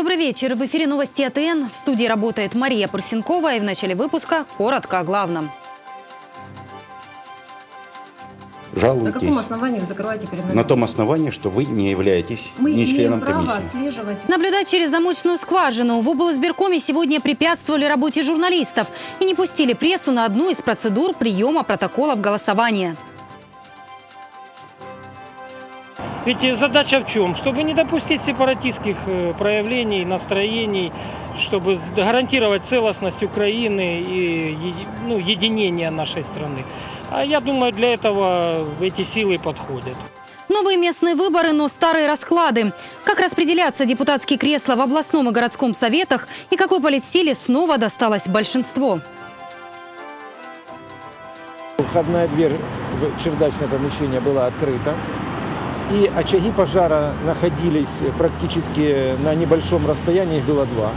Добрый вечер. В эфире новости АТН. В студии работает Мария Парсенкова. И в начале выпуска коротко о главном. Жалуетесь. На каком основании вы закрываете перед нами? На том основании, что вы не являетесь Мы ни имеем членом право комиссии. отслеживать. Наблюдать через замочную скважину. В облсберкоме сегодня препятствовали работе журналистов и не пустили прессу на одну из процедур приема протоколов голосования. Ведь э, задача в чем? Чтобы не допустить сепаратистских э, проявлений, настроений, чтобы гарантировать целостность Украины и ну, единение нашей страны. А я думаю, для этого эти силы подходят. Новые местные выборы, но старые расклады. Как распределяться депутатские кресла в областном и городском советах и какой политсиле снова досталось большинство. Входная дверь в чердачное помещение была открыта. И очаги пожара находились практически на небольшом расстоянии, их было два.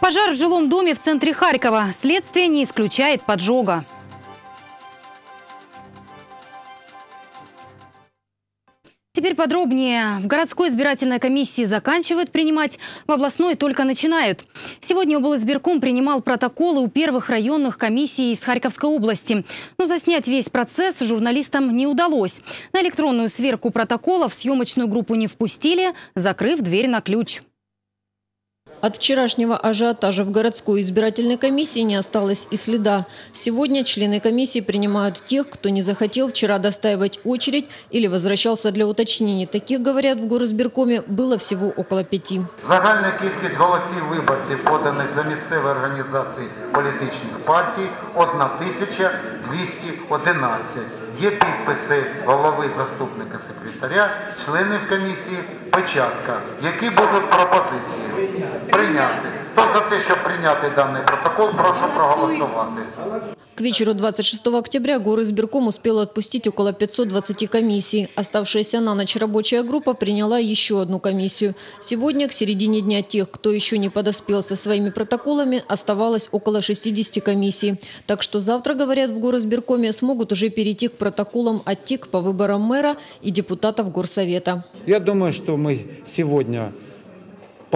Пожар в жилом доме в центре Харькова. Следствие не исключает поджога. Теперь подробнее. В городской избирательной комиссии заканчивают принимать, в областной только начинают. Сегодня облсберком принимал протоколы у первых районных комиссий из Харьковской области. Но заснять весь процесс журналистам не удалось. На электронную сверку протоколов съемочную группу не впустили, закрыв дверь на ключ. От вчерашнего ажиотажа в городской избирательной комиссии не осталось и следа. Сегодня члены комиссии принимают тех, кто не захотел вчера достаивать очередь или возвращался для уточнений. Таких, говорят, в горосберкоме было всего около пяти. Загальна кількість голосів виборців, поданих за місцеві організації політичних партій 1211. Є підписи голови заступника секретаря, членів комісії, печатка. Які будуть пропозиції? Прийняти. Хто за те, щоб прийняти даний протокол, прошу проголосувати. К вечеру 26 октября горосберком успел отпустить около 520 комиссий. Оставшаяся на ночь рабочая группа приняла еще одну комиссию. Сегодня, к середине дня тех, кто еще не подоспел со своими протоколами, оставалось около 60 комиссий. Так что завтра, говорят в горосберкоме, смогут уже перейти к протоколам оттик по выборам мэра и депутатов горсовета. Я думаю, что мы сегодня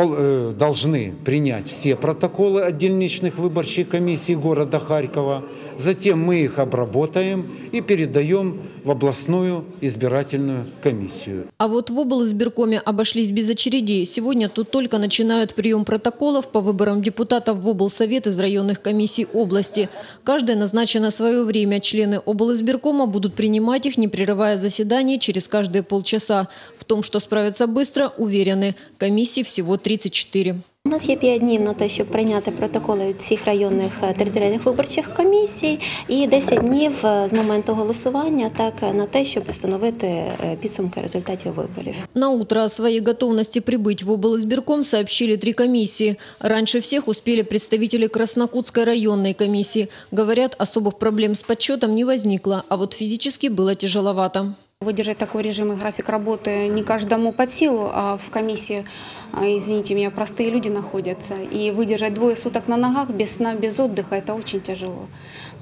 должны принять все протоколы отдельничных выборчих комиссий города Харькова. Затем мы их обработаем и передаем в областную избирательную комиссию. А вот в облсберкоме обошлись без очередей. Сегодня тут только начинают прием протоколов по выборам депутатов в облсовет из районных комиссий области. Каждая назначено свое время. Члены облсберкома будут принимать их, не прерывая заседание, через каждые полчаса В том, что справятся быстро, уверены. Комиссий всего 34. У нас є 5 днів на те, щоб прийняти протоколи всіх районних е, територіальних виборчих комісій, і 10 днів е, з моменту голосування, так е, на те, щоб встановити е, підсумки результатів виборів. На утро о своей готовности прибыть в облсберком сообщили три комиссии. Раньше всех успели представители Краснокутской районной комиссии. Говорят, особых проблем с подсчетом не возникло, а вот физически было тяжеловато. Выдержать такой режим и график работы не каждому под силу, а в комиссии, а, извините меня, простые люди находятся. И выдержать двое суток на ногах без сна, без отдыха – это очень тяжело.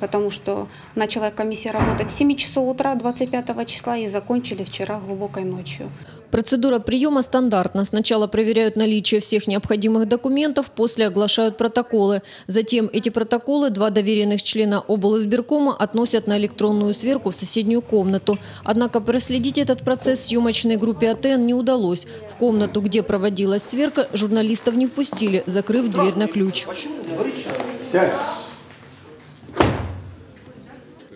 Потому что начала комиссия работать с 7 часов утра 25 числа и закончили вчера глубокой ночью. Процедура приема стандартна. Сначала проверяют наличие всех необходимых документов, после оглашают протоколы. Затем эти протоколы два доверенных члена облсберкома относят на электронную сверку в соседнюю комнату. Однако проследить этот процесс съемочной группе АТН не удалось. В комнату, где проводилась сверка, журналистов не впустили, закрыв дверь на ключ.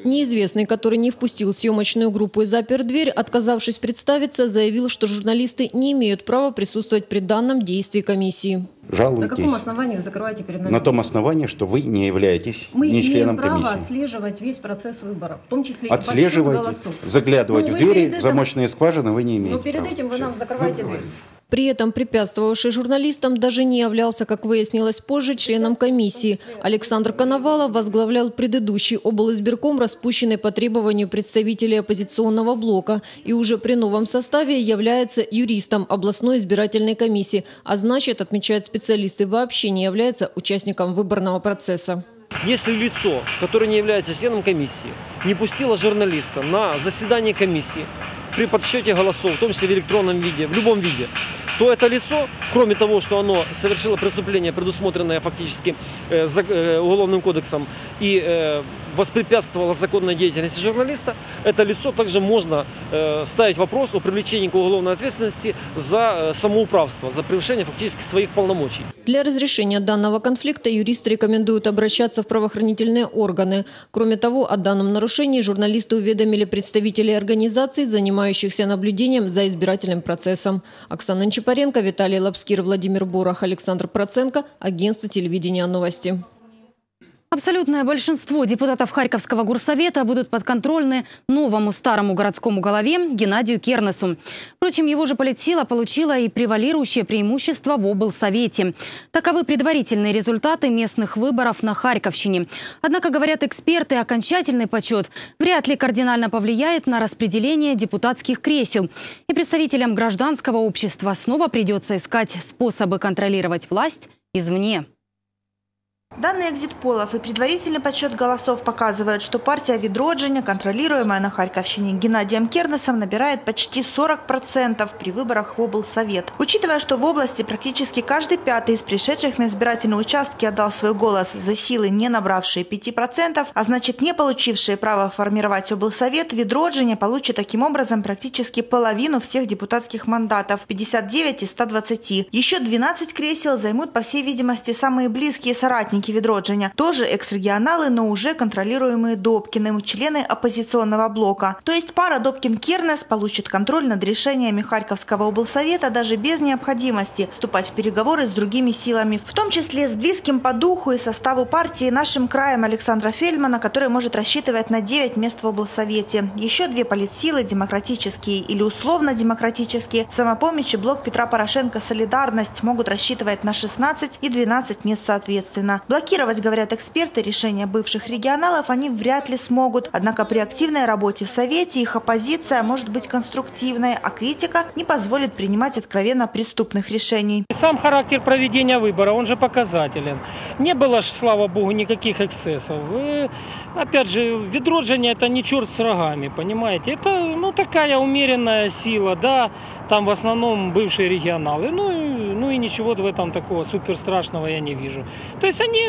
Неизвестный, который не впустил съемочную группу и запер дверь, отказавшись представиться, заявил, что журналисты не имеют права присутствовать при данном действии комиссии. На Жалуетесь. каком основании вы закрываете перед нами? На том основании, что вы не являетесь Мы ни имеем членом право комиссии. отслеживать весь процесс выборов, в том числе и подсчет Отслеживайте, голосов. заглядывать Ну, в двери, этим- замочные скважины вы не имеете Но перед права. этим вы нам закрываете дверь. При этом препятствовавший журналистам даже не являлся, как выяснилось позже, членом комиссии. Александр Коновалов возглавлял предыдущий облсберком, распущенный по требованию представителей оппозиционного блока, и уже при новом составе является юристом областной избирательной комиссии, а значит, отмечают специалисты, вообще не является участником выборного процесса. Если лицо, которое не является членом комиссии, не пустило журналиста на заседание комиссии при подсчете голосов, в том числе в электронном виде, в любом виде, то это лицо, кроме того, что оно совершило преступление, предусмотренное фактически э, э, Уголовным кодексом, и э, воспрепятствовало законной деятельности журналиста, это лицо также можно ставить вопрос о привлечении к уголовной ответственности за самоуправство, за превышение фактически своих полномочий. Для разрешения данного конфликта юристы рекомендуют обращаться в правоохранительные органы. Кроме того, о данном нарушении журналисты уведомили представителей организаций, занимающихся наблюдением за избирательным процессом. Оксана Чапаренко, Виталий Лапскир, Владимир Борох, Александр Проценко. Агентство телевидения «Новости». Абсолютное большинство депутатов Харьковского горсовета будут подконтрольны новому старому городскому голове Геннадию Кернесу. Впрочем, его же политсила получила и превалирующее преимущество в облсовете. Таковы предварительные результаты местных выборов на Харьковщине. Однако, говорят эксперты, окончательный почет вряд ли кардинально повлияет на распределение депутатских кресел. И представителям гражданского общества снова придется искать способы контролировать власть извне. Данные экзит-полов и предварительный подсчет голосов показывают, что партия Видроджиня, контролируемая на Харьковщине Геннадием Кернесом, набирает почти 40% при выборах в облсовет. Учитывая, что в области практически каждый пятый из пришедших на избирательные участки отдал свой голос за силы, не набравшие 5%, а значит не получившие право формировать облсовет, Видроджиня получит таким образом практически половину всех депутатских мандатов – 59 из 120. Еще 12 кресел займут, по всей видимости, самые близкие соратники Видроджиня, тоже экс-регионалы, но уже контролируемые Добкиным, члены оппозиционного блока. То есть пара Добкин-Кернес получит контроль над решениями Харьковского облсовета даже без необходимости вступать в переговоры с другими силами, в том числе с близким по духу и составу партии нашим краем Александра Фельдмана, который может рассчитывать на 9 мест в облсовете. Еще две политсилы, демократические или условно-демократические, самопомощь и блок Петра Порошенко «Солидарность» могут рассчитывать на 16 и 12 мест соответственно. Блокировать, говорят эксперты, решения бывших регионалов они вряд ли смогут. Однако при активной работе в Совете их оппозиция может быть конструктивной, а критика не позволит принимать откровенно преступных решений. Сам характер проведения выбора, он же показателен. Не было, слава богу, никаких эксцессов. И, опять же, Ведроджине это не черт с рогами, понимаете? Это ну, такая умеренная сила, да, там в основном бывшие регионалы. Ну, ну и ничего в этом такого супер страшного я не вижу. То есть они,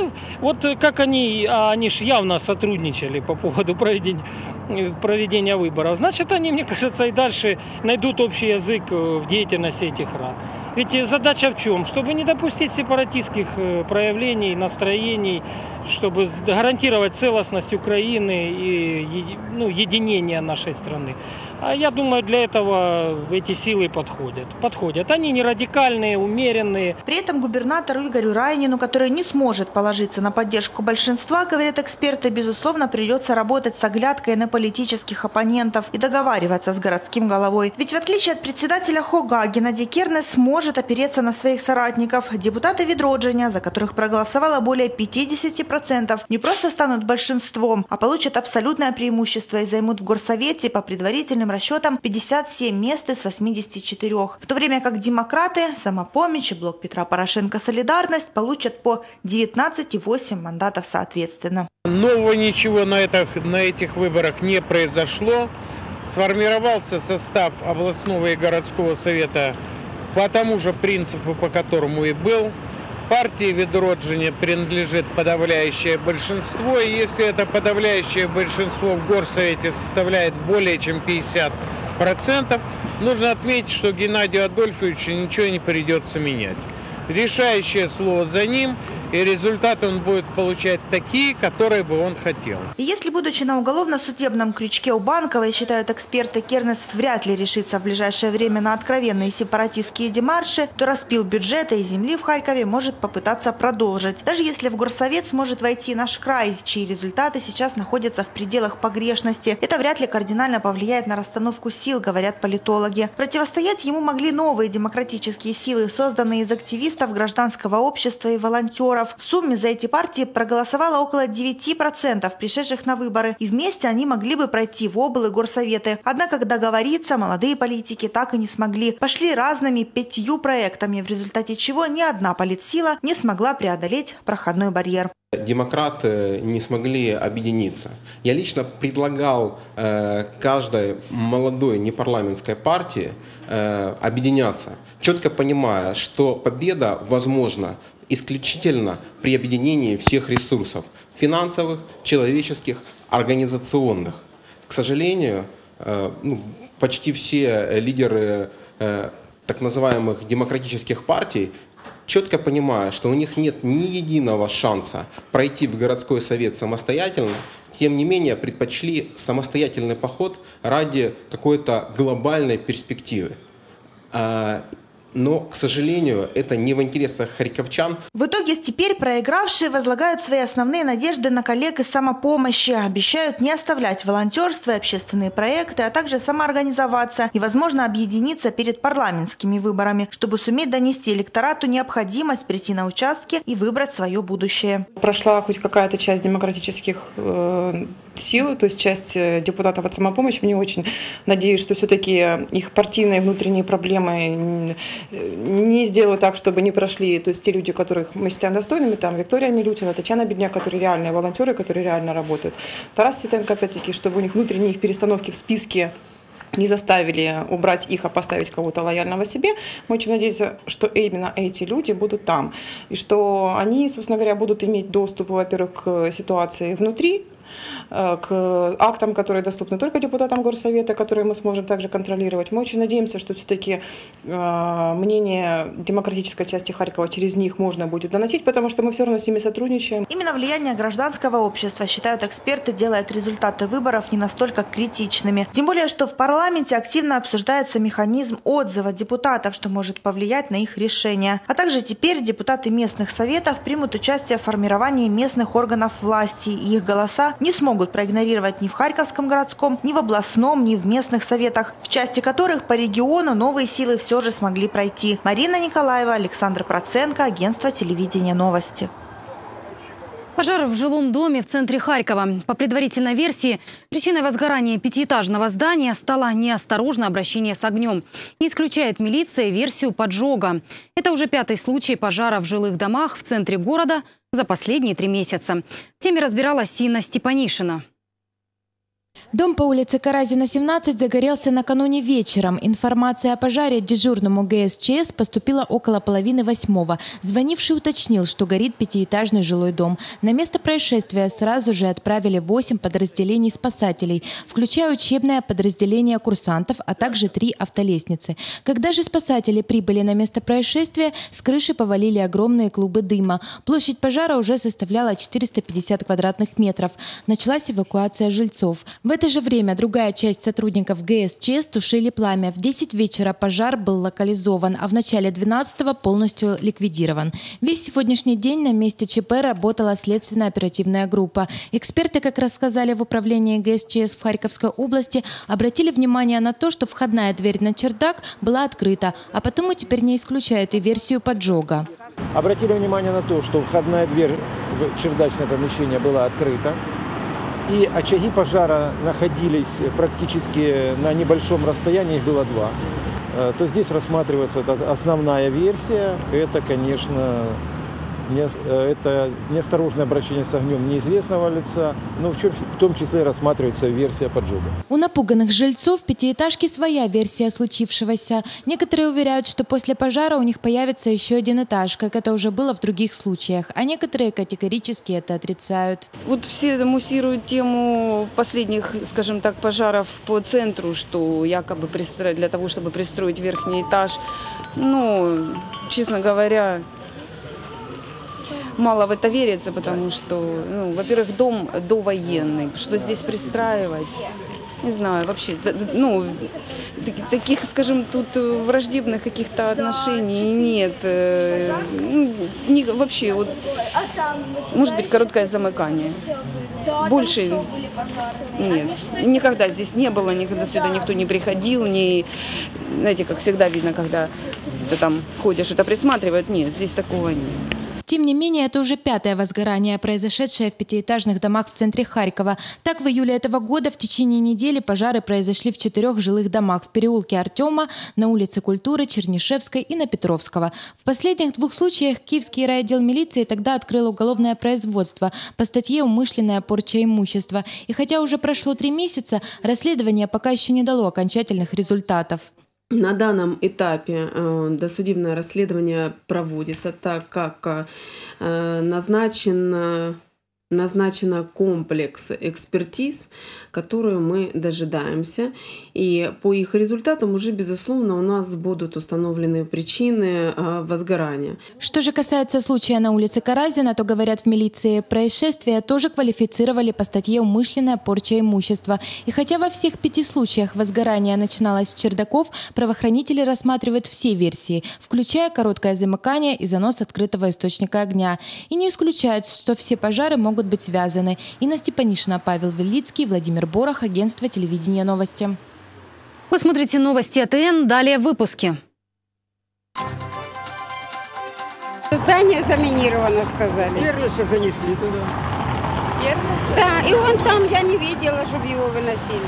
вот как они, а они же явно сотрудничали по поводу проведения, э, проведения выборов, значит, они, мне кажется, и дальше найдут общий язык э, в деятельности этих рад. Ведь э, задача в чем? Чтобы не допустить сепаратистских э, проявлений, настроений, чтобы гарантировать целостность Украины и ну, единение нашей страны. А я думаю, для этого эти силы подходят. Подходят. Они не радикальные, умеренные. При этом губернатору Игорю Райнину, который не сможет положиться на поддержку большинства, говорят эксперты, безусловно, придется работать с оглядкой на политических оппонентов и договариваться с городским головой. Ведь в отличие от председателя ХОГА, Геннадий Кернес сможет опереться на своих соратников. Депутаты Видроджиня, за которых проголосовало более 50%, не просто станут большинством, а получат абсолютное преимущество и займут в горсовете по предварительным расчетам 57 мест из 84. В то время как демократы, самопомощь и блок Петра Порошенко «Солидарность» получат по 19,8 мандатов соответственно. Нового ничего на, этих, на этих выборах не произошло. Сформировался состав областного и городского совета по тому же принципу, по которому и был. Партии Ведроджине принадлежит подавляющее большинство. И если это подавляющее большинство в горсовете составляет более чем 50%, нужно отметить, что Геннадию Адольфовичу ничего не придется менять. Решающее слово за ним, и результаты он будет получать такие, которые бы он хотел. Если, будучи на уголовно-судебном крючке у Банковой, считают эксперты, Кернес вряд ли решится в ближайшее время на откровенные сепаратистские демарши, то распил бюджета и земли в Харькове может попытаться продолжить. Даже если в горсовет сможет войти наш край, чьи результаты сейчас находятся в пределах погрешности, это вряд ли кардинально повлияет на расстановку сил, говорят политологи. Противостоять ему могли новые демократические силы, созданные из активистов гражданского общества и волонтеров. В сумме за эти партии проголосовало около 9% пришедших на выборы, и вместе они могли бы пройти в облы и горсоветы. Однако договориться молодые политики так и не смогли. Пошли разными пятью проектами, в результате чего ни одна политсила не смогла преодолеть проходной барьер. Демократы не смогли объединиться. Я лично предлагал э, каждой молодой непарламентской партии э, объединяться, четко понимая, что победа возможна исключительно при объединении всех ресурсов – финансовых, человеческих, организационных. К сожалению, э, ну, почти все лидеры э, так называемых демократических партий четко понимая, что у них нет ни единого шанса пройти в городской совет самостоятельно, тем не менее предпочли самостоятельный поход ради какой-то глобальной перспективы. Но, к сожалению, это не в интересах харьковчан. В итоге теперь проигравшие возлагают свои основные надежды на коллег из самопомощи, обещают не оставлять волонтерство и общественные проекты, а также самоорганизоваться и, возможно, объединиться перед парламентскими выборами, чтобы суметь донести электорату необходимость прийти на участки и выбрать свое будущее. Прошла хоть какая-то часть демократических э, силы, то есть часть э, депутатов от самопомощи. Мне очень надеюсь, что все-таки их партийные внутренние проблемы не сделают так, чтобы не прошли, то есть те люди, которых мы считаем достойными, там Виктория Милютина, Татьяна Бедняк, которые реальные волонтеры, которые реально работают. Тарас Титенко, опять-таки, чтобы у них внутренние их перестановки в списке не заставили убрать их, а поставить кого-то лояльного себе. Мы очень надеемся, что именно эти люди будут там. И что они, собственно говоря, будут иметь доступ, во-первых, к ситуации внутри Э, к актам, которые доступны только депутатам Горсовета, которые мы сможем также контролировать. Мы очень надеемся, что все-таки э, мнение демократической части Харькова через них можно будет доносить, потому что мы все равно с ними сотрудничаем. Именно влияние гражданского общества, считают эксперты, делает результаты выборов не настолько критичными. Тем более, что в парламенте активно обсуждается механизм отзыва депутатов, что может повлиять на их решения. А также теперь депутаты местных советов примут участие в формировании местных органов власти, и их голоса не смогут проигнорировать ни в Харьковском городском, ни в областном, ни в местных советах, в части которых по региону новые силы все же смогли пройти. Марина Николаева, Александр Проценко, агентство телевидения «Новости». Пожар в жилом доме в центре Харькова. По предварительной версии, причиной возгорания пятиэтажного здания стало неосторожное обращение с огнем. Не исключает милиция версию поджога. Это уже пятый случай пожара в жилых домах в центре города за последние три месяца. В теме разбиралась Сина Степанишина. Дом по улице Каразина, 17 загорелся накануне вечером. Информация о пожаре дежурному ГСЧС поступила около половины восьмого. Звонивший уточнил, что горит пятиэтажный жилой дом. На место происшествия сразу же отправили 8 подразделений спасателей, включая учебное подразделение курсантов, а также три автолестницы. Когда же спасатели прибыли на место происшествия, с крыши повалили огромные клубы дыма. Площадь пожара уже составляла 450 квадратных метров. Началась эвакуация жильцов. В это же время другая часть сотрудников ГСЧС тушили пламя. В 10 вечера пожар был локализован, а в начале 12 полностью ликвидирован. Весь сегодняшний день на месте ЧП работала следственная оперативная группа. Эксперты, как рассказали в управлении ГСЧС в Харьковской области, обратили внимание на то, что входная дверь на чердак была открыта, а потому теперь не исключают и версию поджога. Обратили внимание на то, что входная дверь в чердачное помещение была открыта и очаги пожара находились практически на небольшом расстоянии, их было два. Э, то здесь рассматривается основная версия, это, конечно, не, это неосторожное обращение с огнем неизвестного лица, но в, чем, в том числе рассматривается версия поджога. У напуганных жильцов пятиэтажки своя версия случившегося. Некоторые уверяют, что после пожара у них появится еще один этаж, как это уже было в других случаях, а некоторые категорически это отрицают. Вот все муссируют тему последних, скажем так, пожаров по центру, что якобы для того, чтобы пристроить верхний этаж. Ну, честно говоря, мало в это верится, потому что, ну, во-первых, дом довоенный, что здесь пристраивать, не знаю, вообще, ну, таких, скажем, тут враждебных каких-то отношений нет. Э, ну, не, вообще, вот, может быть, короткое замыкание. Больше нет. Никогда здесь не было, никогда сюда никто не приходил, не, знаете, как всегда видно, когда ты там ходишь, это присматривают. Нет, здесь такого нет. Тем не менее, это уже пятое возгорание, произошедшее в пятиэтажных домах в центре Харькова. Так, в июле этого года в течение недели пожары произошли в четырех жилых домах в переулке Артема, на улице Культуры, Чернишевской и на Петровского. В последних двух случаях Киевский райотдел милиции тогда открыл уголовное производство по статье «Умышленная порча имущества». И хотя уже прошло три месяца, расследование пока еще не дало окончательных результатов. На данном этапе э, досудебное расследование проводится, так как э, назначен назначен комплекс экспертиз, которую мы дожидаемся. И по их результатам уже, безусловно, у нас будут установлены причины а, возгорания. Что же касается случая на улице Каразина, то, говорят в милиции, происшествие тоже квалифицировали по статье «Умышленная порча имущества». И хотя во всех пяти случаях возгорание начиналось с чердаков, правоохранители рассматривают все версии, включая короткое замыкание и занос открытого источника огня. И не исключают, что все пожары могут быть связаны. Инна Степанишина, Павел Велицкий, Владимир Борох, агентство телевидения новости. Вы смотрите новости АТН, далее в выпуске. Здание заминировано, сказали. Перлиса занесли туда. Перлиса? Да, и он там, я не видела, чтобы его выносили.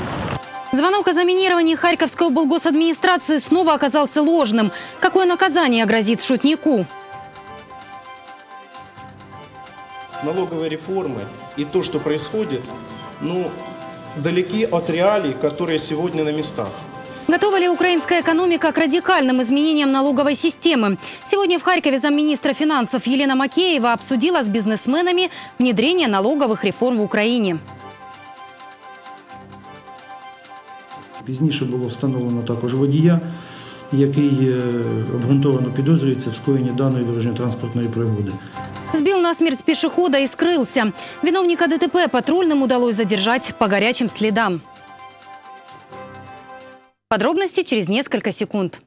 Звонок о заминировании Харьковской облгосадминистрации снова оказался ложным. Какое наказание грозит шутнику? Налоговые реформы и то, что происходит, ну, далеки от реалий, которые сегодня на местах. Готова ли украинская экономика к радикальным изменениям налоговой системы? Сегодня в Харькове замминистра финансов Елена Макеева обсудила с бизнесменами внедрение налоговых реформ в Украине. Пізніше було встановлено також водія, який обґрунтовано підозрюється в скоєнні даної дорожньо-транспортної пригоди. Сбил насмерть пешехода и скрылся. Виновника ДТП патрульным удалось задержать по горячим следам. Подробности через несколько секунд.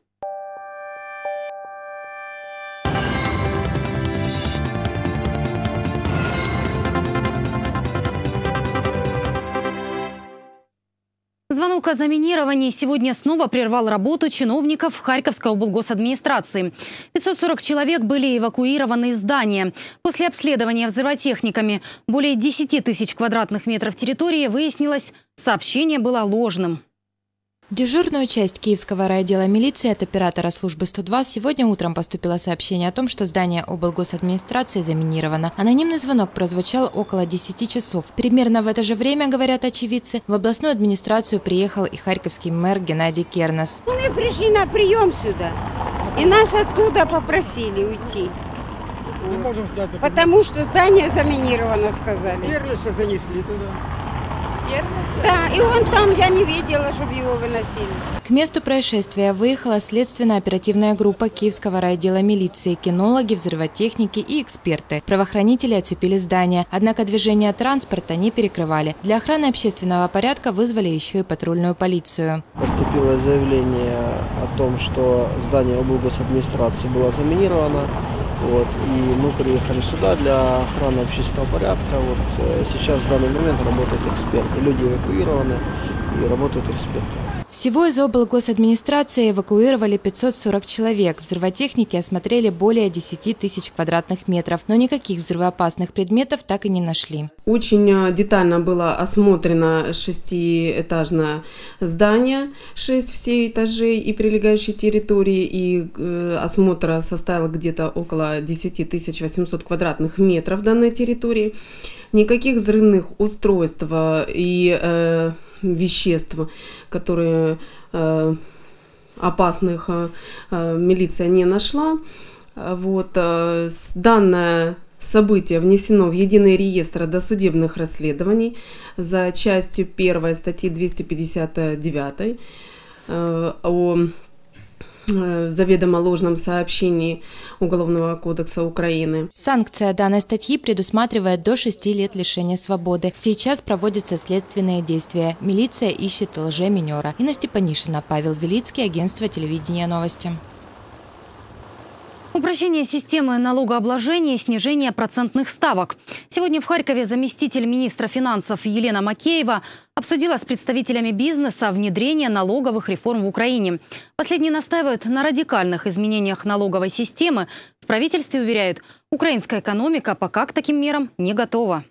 О заминировании сегодня снова прервал работу чиновников Харьковской облгосадминистрации. 540 человек были эвакуированы из здания. После обследования взрывотехниками более 10 тысяч квадратных метров территории выяснилось, сообщение было ложным. Дежурную часть Киевского райотдела милиции от оператора службы 102 сегодня утром поступило сообщение о том, что здание облгосадминистрации заминировано. Анонимный звонок прозвучал около 10 часов. Примерно в это же время, говорят очевидцы, в областную администрацию приехал и харьковский мэр Геннадий Кернес. Мы пришли на прием сюда, и нас оттуда попросили уйти. Потому что здание заминировано, сказали. Перлиса занесли туда. Да, и он там, я не видела, чтобы его выносили. К месту происшествия выехала следственно-оперативная группа Киевского райотдела милиции, кинологи, взрывотехники и эксперты. Правоохранители оцепили здание, однако движение транспорта не перекрывали. Для охраны общественного порядка вызвали еще и патрульную полицию. Поступило заявление о том, что здание облгосадминистрации было заминировано. Вот, и мы приехали сюда для охраны общественного порядка. Вот, э, сейчас в данный момент работают эксперты. Люди эвакуированы и работают эксперты. Всего из облгосадминистрации эвакуировали 540 человек. Взрывотехники осмотрели более 10 тысяч квадратных метров, но никаких взрывоопасных предметов так и не нашли. Очень детально было осмотрено шестиэтажное здание, 6 все этажей и прилегающей территории, и э, осмотр составил где-то около 10 тысяч 800 квадратных метров данной территории. Никаких взрывных устройств и э, веществ, которые э, опасных э, милиция не нашла. Вот, э, данное событие внесено в единый реестр досудебных расследований за частью 1 статьи 259 э, о Э, заведомо ложном сообщении Уголовного кодекса Украины. Санкция данной статьи предусматривает до 6 лет лишения свободы. Сейчас проводятся следственные действия. Милиция ищет лжеминера. Инна Степанишина, Павел Велицкий, агентство телевидения новости. Упрощение системы налогообложения и снижение процентных ставок. Сегодня в Харькове заместитель министра финансов Елена Макеева обсудила с представителями бизнеса внедрение налоговых реформ в Украине. Последние настаивают на радикальных изменениях налоговой системы. В правительстве уверяют, украинская экономика пока к таким мерам не готова.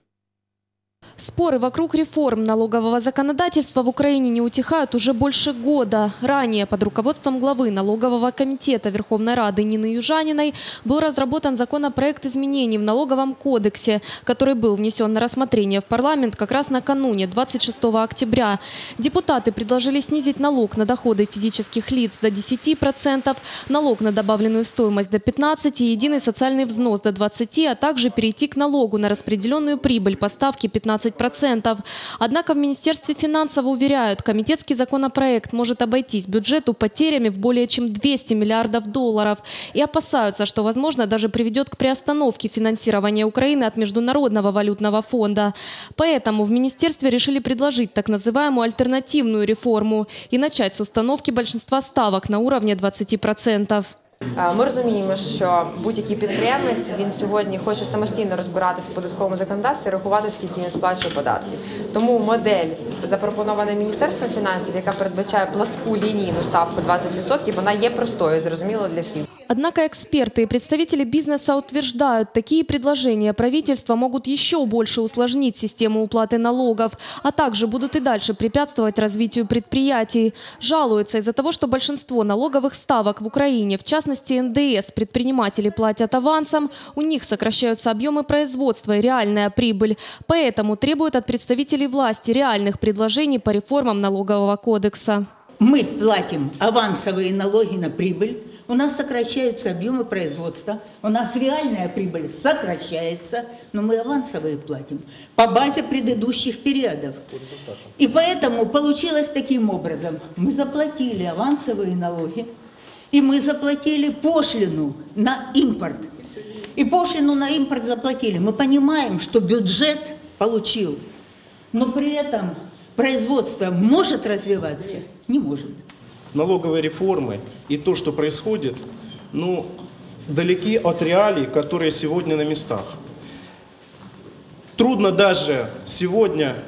Споры вокруг реформ налогового законодательства в Украине не утихают уже больше года. Ранее под руководством главы налогового комитета Верховной Рады Нины Южаниной был разработан законопроект изменений в налоговом кодексе, который был внесен на рассмотрение в парламент как раз накануне, 26 октября. Депутаты предложили снизить налог на доходы физических лиц до 10%, налог на добавленную стоимость до 15%, единый социальный взнос до 20%, а также перейти к налогу на распределенную прибыль по ставке 15%. 15%. Однако в Министерстве финансов уверяют, комитетский законопроект может обойтись бюджету потерями в более чем 200 миллиардов долларов и опасаются, что, возможно, даже приведет к приостановке финансирования Украины от Международного валютного фонда. Поэтому в Министерстве решили предложить так называемую альтернативную реформу и начать с установки большинства ставок на уровне 20%. Ми розуміємо, що будь-який підприємець він сьогодні хоче самостійно розбиратися в податковому законодавстві, рахувати, скільки він сплачує податків. Тому модель, запропонована Міністерством фінансів, яка передбачає пласку лінійну ставку 20%, вона є простою, зрозуміло для всіх. Однако эксперты и представители бизнеса утверждают, такие предложения правительства могут еще больше усложнить систему уплаты налогов, а также будут и дальше препятствовать развитию предприятий. Жалуются из-за того, что большинство налоговых ставок в Украине, в частности НДС, предприниматели платят авансом, у них сокращаются объемы производства и реальная прибыль. Поэтому требуют от представителей власти реальных предложений по реформам налогового кодекса. Мы платим авансовые налоги на прибыль, у нас сокращаются объемы производства, у нас реальная прибыль сокращается, но мы авансовые платим по базе предыдущих периодов. И поэтому получилось таким образом. Мы заплатили авансовые налоги, и мы заплатили пошлину на импорт. И пошлину на импорт заплатили. Мы понимаем, что бюджет получил, но при этом производство может развиваться? Не может. Налоговые реформы и то, что происходит, ну, далеки от реалий, которые сегодня на местах. Трудно даже сегодня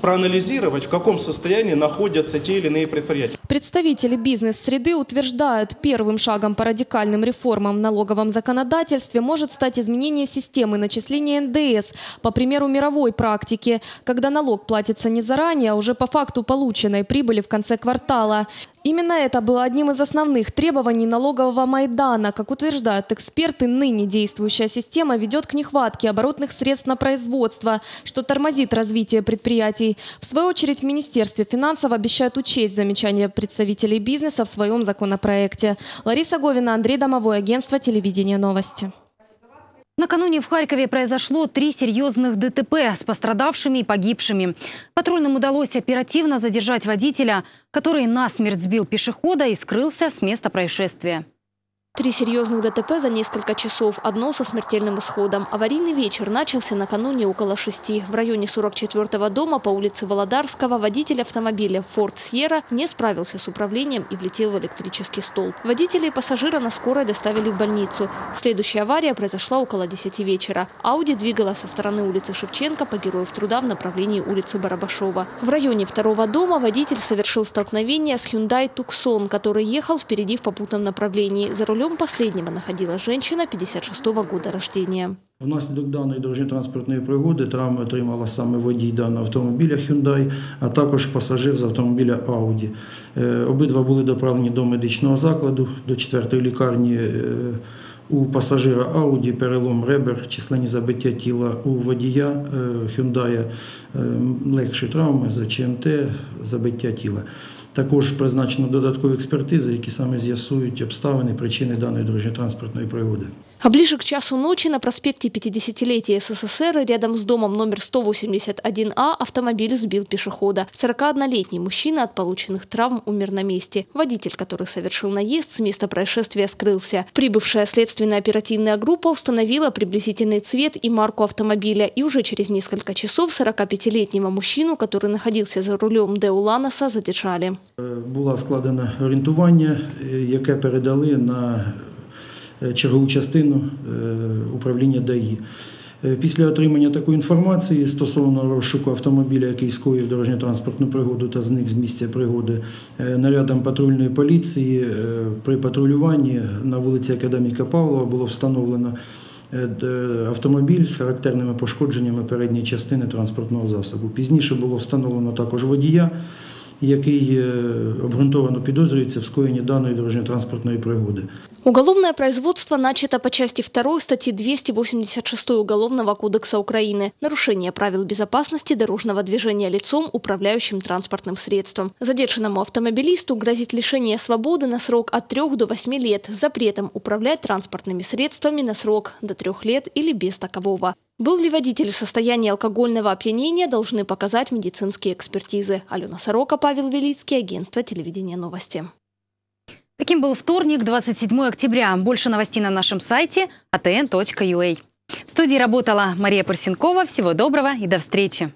проанализировать, в каком состоянии находятся те или иные предприятия. Представители бизнес-среды утверждают, первым шагом по радикальным реформам в налоговом законодательстве может стать изменение системы начисления НДС, по примеру мировой практики, когда налог платится не заранее, а уже по факту полученной прибыли в конце квартала. Именно это было одним из основных требований налогового Майдана. Как утверждают эксперты, ныне действующая система ведет к нехватке оборотных средств на производство, что тормозит развитие предприятий. В свою очередь в Министерстве финансов обещают учесть замечания представителей бизнеса в своем законопроекте. Лариса Говина, Андрей Домовой, агентство телевидения новости. Накануне в Харькове произошло три серьезных ДТП с пострадавшими и погибшими. Патрульным удалось оперативно задержать водителя, который насмерть сбил пешехода и скрылся с места происшествия. Три серьезных ДТП за несколько часов, одно со смертельным исходом. Аварийный вечер начался накануне около шести. В районе 44-го дома по улице Володарского водитель автомобиля Ford Sierra не справился с управлением и влетел в электрический столб. Водителя и пассажира на скорой доставили в больницу. Следующая авария произошла около 10 вечера. Ауди двигала со стороны улицы Шевченко по Героев Труда в направлении улицы Барабашова. В районе второго дома водитель совершил столкновение с Hyundai Tucson, который ехал впереди в попутном направлении. За рулем последнего находилась женщина 56-го года рождения. Внаслідок даної дорожньо-транспортної пригоди травми отримала саме водій даного автомобіля Hyundai, а також пасажир з автомобіля Audi. Е, Обидва були доправлені до медичного закладу, до 4-ї лікарні. Е, У пасажира Audi перелом ребер, численні забиття тіла у водія е, Hyundai, легші травми, ЗЧМТ, забиття тіла. Також призначено додаткові експертизи, які саме з'ясують обставини, причини даної дорожньо-транспортної пригоди. А ближе к часу ночи на проспекте 50-летия СССР рядом с домом номер 181А автомобиль сбил пешехода. 41-летний мужчина от полученных травм умер на месте. Водитель, который совершил наезд, с места происшествия скрылся. Прибывшая следственно-оперативная группа установила приблизительный цвет и марку автомобиля. И уже через несколько часов 45-летнего мужчину, который находился за рулем Деуланоса, задержали. Було складено орієнтування, е, яке передали на чергову частину е, управління ДАІ. Е, Після отримання такої інформації стосовно розшуку автомобіля, який скоїв дорожньо-транспортну пригоду та зник з місця пригоди, е, нарядом патрульної поліції е, при патрулюванні на вулиці Академіка Павлова було встановлено е, автомобіль з характерними пошкодженнями передньої частини транспортного засобу. Пізніше було встановлено також водія, який е, обґрунтовано підозрюється в скоєнні даної дорожньо-транспортної пригоди. Уголовное производство начато по части 2 статьи 286 Уголовного кодекса Украины «Нарушение правил безопасности дорожного движения лицом, управляющим транспортным средством». Задержанному автомобилисту грозит лишение свободы на срок от 3 до 8 лет с запретом управлять транспортными средствами на срок до 3 лет или без такового. Был ли водитель в состоянии алкогольного опьянения, должны показать медицинские экспертизы. Алена Сорока, Павел Велицкий, агентство телевидения новости. Таким был вторник, 27 октября. Больше новостей на нашем сайте atn.ua. В студии работала Мария Парсенкова. Всего доброго и до встречи.